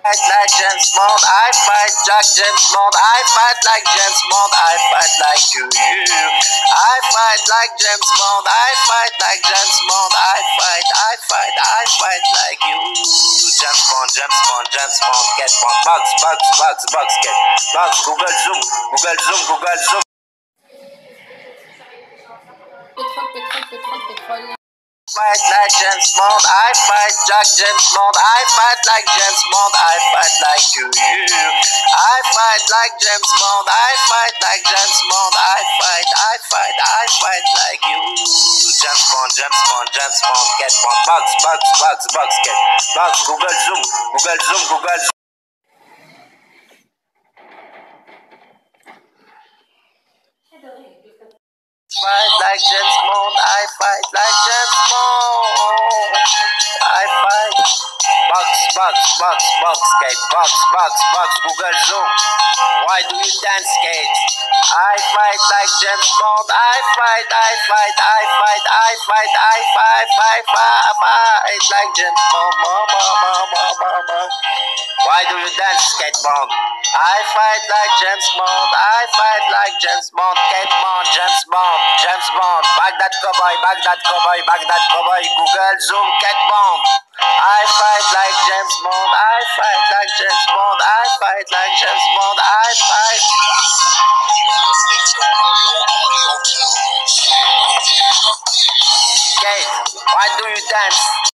fight like James Bond. I fight like James Bond. I fight like James Bond. I fight like you. I fight like James Bond. I fight like James Bond. I fight. I fight. I fight like you. James Bond. James Bond. James Bond. Get Bond. Box. Box. Box. Box. Get. Box. Google Zoom. Google Zoom. Google Zoom. Fight like James Bond. I fight like James Bond. I fight like James Bond. I fight like you. I fight like James Bond. I fight like James Bond. I fight. I fight. I fight like you. James Bond. James Bond. James Bond. Get Bond. Box. Box. Box. Box. Get box. Google Zoom. Google Zoom. Google. Box, box, box, skate, box, box, box, Google Zoom. Why do you dance, skate? I fight like James Bond, I fight, I fight, I fight, I fight, I fight, fight, fight, fight like James Bond. Why do you dance, skate Bond? I fight like James Bond, I fight like James Bond, Kate Bond, James Bond, James Bond, Baghdad cowboy, Baghdad cowboy, Baghdad cowboy, Google Zoom, Kate Bond. I James Bond, I fight like James Bond, I fight. Kate, why do you dance?